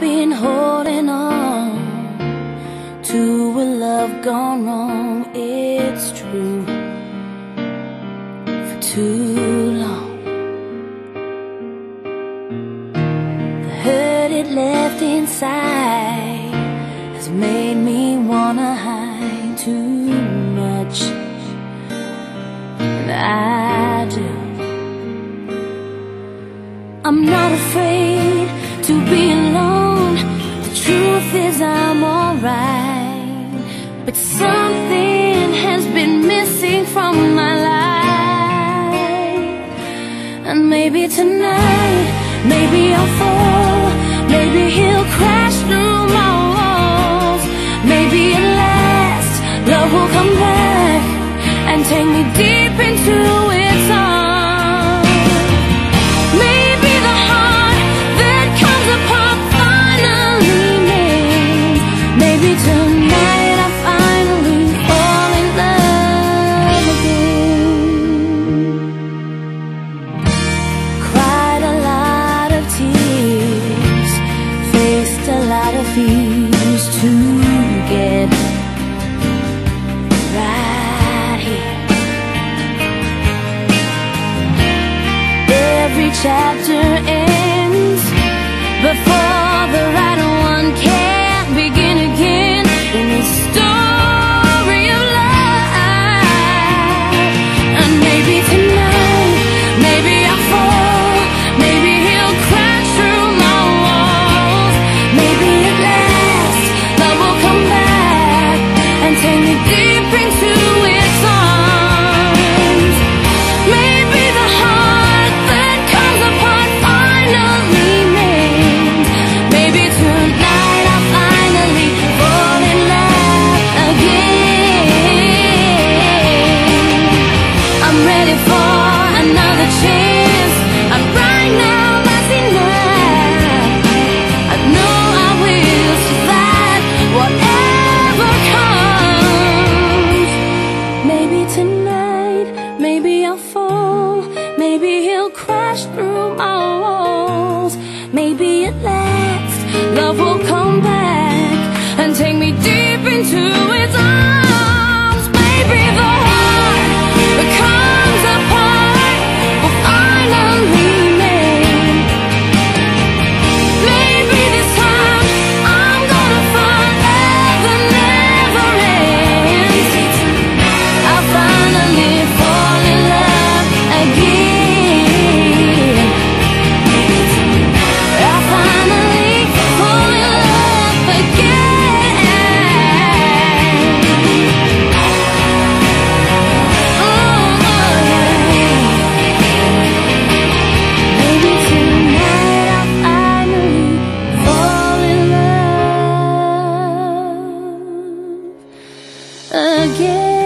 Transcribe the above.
Been holding on to a love gone wrong. It's true for too long. The hurt it left inside has made me wanna hide too much, and I do. I'm not afraid to be alone. Is, I'm alright. But something has been missing from my life. And maybe tonight, maybe I'll fall. Maybe he'll crash through my walls. Maybe at last, love will come back and take me deep into Maybe tonight I finally fall in love again. Cried a lot of tears, faced a lot of fears to get right here. Every chapter ends before the right one again.